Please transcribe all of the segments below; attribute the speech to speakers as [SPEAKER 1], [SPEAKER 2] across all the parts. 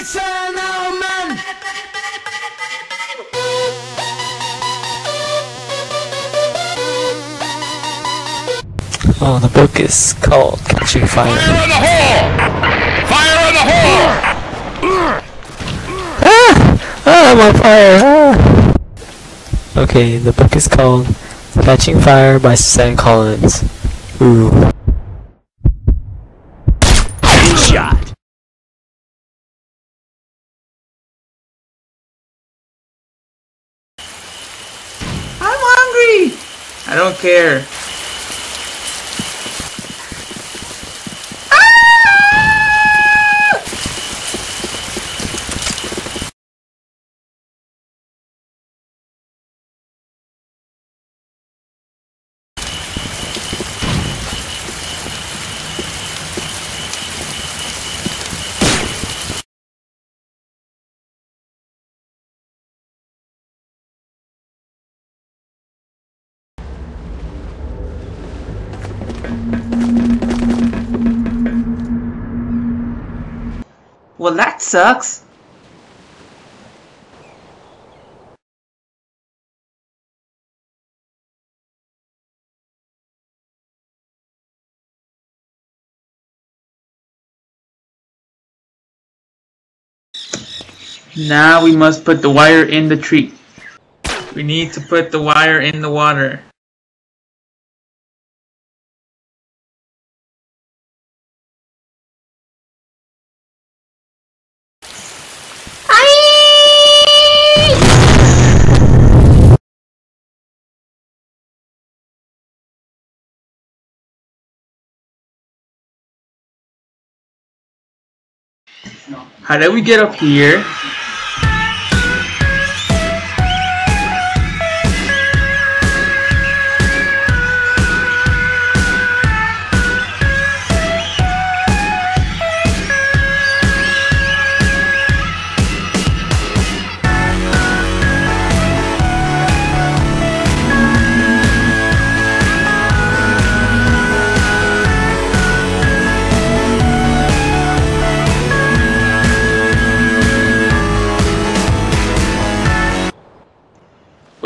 [SPEAKER 1] It's an!
[SPEAKER 2] Oh, the book is called Catching Fire.
[SPEAKER 3] Fire in the hole! Fire in the hole!
[SPEAKER 2] Ah! Ah, I'm on fire! Ah! Okay, the book is called Catching Fire by Suzanne Collins. Ooh.
[SPEAKER 4] I don't care. Well, that sucks. Now we must put the wire in the tree. We need to put the wire in the water. How did we get up here?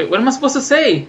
[SPEAKER 4] Wait, what am I supposed to say?